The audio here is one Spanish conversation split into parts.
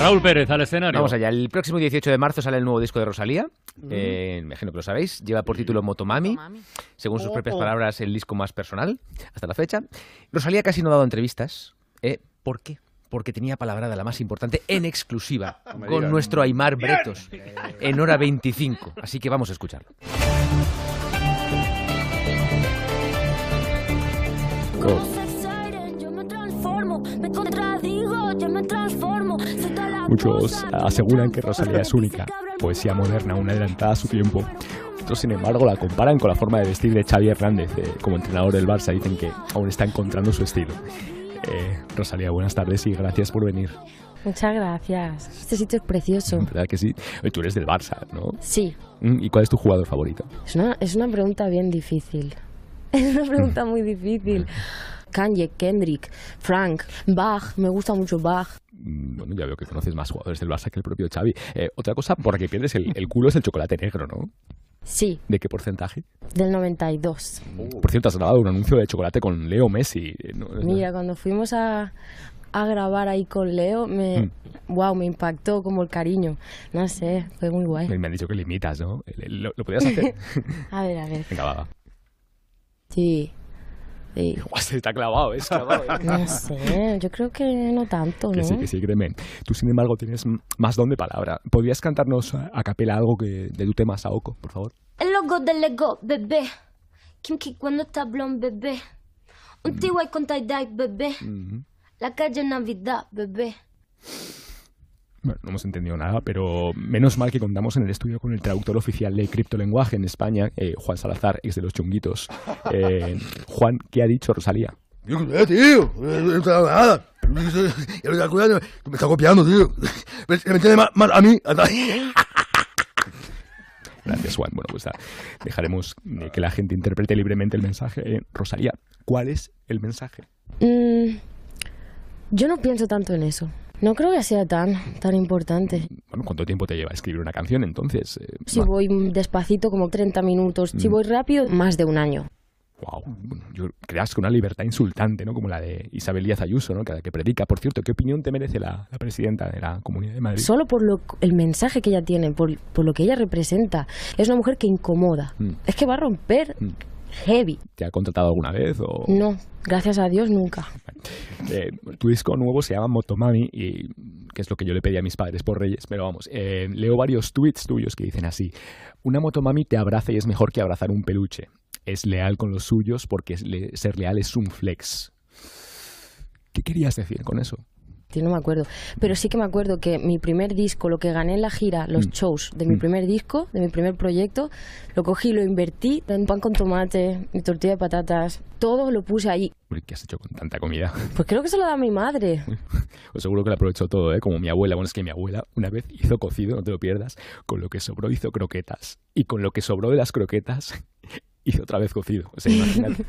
Raúl Pérez al escenario. Vamos allá. El próximo 18 de marzo sale el nuevo disco de Rosalía. Eh, me imagino que lo sabéis. Lleva por título Motomami. Según sus propias palabras, el disco más personal hasta la fecha. Rosalía casi no ha dado entrevistas. Eh, ¿Por qué? Porque tenía palabrada la más importante en exclusiva con nuestro Aymar Bretos en hora 25. Así que vamos a escucharlo. Muchos aseguran que Rosalía es única, poesía moderna, una adelantada a su tiempo. Otros, sin embargo, la comparan con la forma de vestir de Xavi Hernández. eh, como entrenador del Barça dicen que aún está encontrando su estilo. Eh, Rosalía, buenas tardes y gracias por venir. Muchas gracias. Este sitio es precioso. ¿Verdad que sí? Tú eres del Barça, ¿no? Sí, Mm, ¿Y cuál es tu jugador favorito? es una, es una pregunta bien difícil. Es una pregunta muy difícil. Kanye, Kendrick, Frank, Bach. Me gusta mucho Bach. Mm, Bueno, ya veo que conoces más jugadores del Barça que el propio Xavi. Eh, otra cosa por la que pierdes el, el culo es el chocolate negro, ¿no? Sí, ¿De qué porcentaje? del 92. Por cierto, has grabado un anuncio de chocolate con Leo Messi. eh, ¿no? Mira, cuando fuimos a, a grabar ahí con Leo, me, wow, me impactó como el cariño. No sé, fue muy guay. Me, me han dicho que limitas, ¿no? ¿Lo, lo podías hacer? A ver, a ver. Venga, va, va. Sí. Sí. Está clavado, es clavado. ¿eh? No sé, yo creo que no tanto, ¿no? Que sí, que sí, créeme. Tú, sin embargo, tienes más don de palabra. ¿Podrías cantarnos a, capela algo que, de tu tema Saoko, por favor? El logo del Lego, bebé. Kim Ki cuando está blond, bebé. Un TY con tie-dye, bebé. La calle Navidad, bebé. Bueno, no hemos entendido nada, pero menos mal que contamos en el estudio con el traductor oficial de criptolenguaje en España, eh, Juan Salazar, ex de los chunguitos. Eh, Juan, ¿qué ha dicho Rosalía? Yo qué sé, tío. No nada. Está cuidando. Me está copiando, tío. Me entiende más, más a mí. Gracias, Juan. Bueno, pues dejaremos eh, que la gente interprete libremente el mensaje. Eh, Rosalía, ¿cuál es el mensaje? Mm, yo no pienso tanto en eso. No creo que sea tan, tan importante. Bueno, ¿cuánto tiempo te lleva escribir una canción entonces? Eh, Si va- voy despacito, como 30 minutos. Si Mm. voy rápido, más de un año. Wow, bueno, yo creas que una libertad insultante, ¿no? Como la de Isabel Díaz Ayuso, ¿no? Que, que predica. Por cierto, ¿qué opinión te merece la, la presidenta de la Comunidad de Madrid? Solo por lo, el mensaje que ella tiene, por, por lo que ella representa. Es una mujer que incomoda. Mm. Es que va a romper Mm. Heavy. ¿Te ha contratado alguna vez? O... No, gracias a Dios, nunca. Eh, tu disco nuevo se llama Motomami, y, que es lo que yo le pedí a mis padres por Reyes, pero vamos, eh, leo varios tweets tuyos que dicen así. Una Motomami te abraza y es mejor que abrazar un peluche. Es leal con los suyos porque le- ser leal es un flex. ¿Qué querías decir con eso? No me acuerdo. Pero sí que me acuerdo que mi primer disco, lo que gané en la gira, los Mm. shows de mi Mm. primer disco, de mi primer proyecto, lo cogí, lo invertí en pan con tomate, mi tortilla de patatas, todo lo puse ahí. ¿Qué has hecho con tanta comida? Pues creo que se lo da mi madre. Pues seguro que lo aprovechó todo, ¿eh? Como mi abuela. Bueno, es que mi abuela una vez hizo cocido, no te lo pierdas. Con lo que sobró hizo croquetas. Y con lo que sobró de las croquetas hizo otra vez cocido. O sea, imagínate.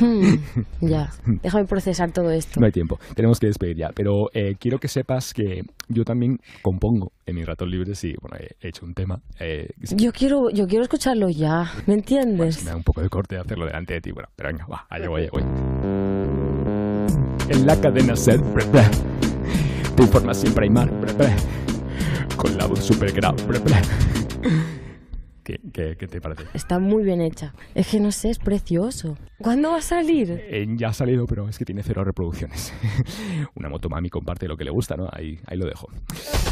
Ya, déjame procesar todo esto. No hay tiempo, tenemos que despedir ya. Pero eh, quiero que sepas que yo también compongo en mis ratos libres y bueno, he he hecho un tema. eh, Yo quiero, yo quiero escucharlo ya, ¿me entiendes? me da un poco de corte hacerlo delante de ti. Bueno, pero venga, va, allá voy, allá voy. En la cadena ser, te informa siempre Aymar, con la voz super grave. ¿Qué, qué, qué te parece? Está muy bien hecha. Es que no sé, es precioso. ¿Cuándo va a salir? Eh, ya ha salido, pero es que tiene cero reproducciones. Una motomami comparte lo que le gusta, ¿no? Ahí, ahí lo dejo.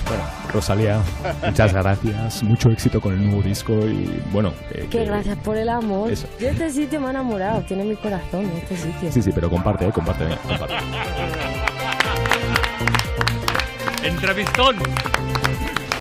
Bueno, Rosalía, muchas gracias, mucho éxito con el nuevo disco y bueno... eh, Que que- gracias por el amor. Eso. Yo este sitio me ha enamorado, tiene mi corazón este sitio. Sí, sí, pero comparte, ¿eh? Comparte, venga, comparte. Entrevistón.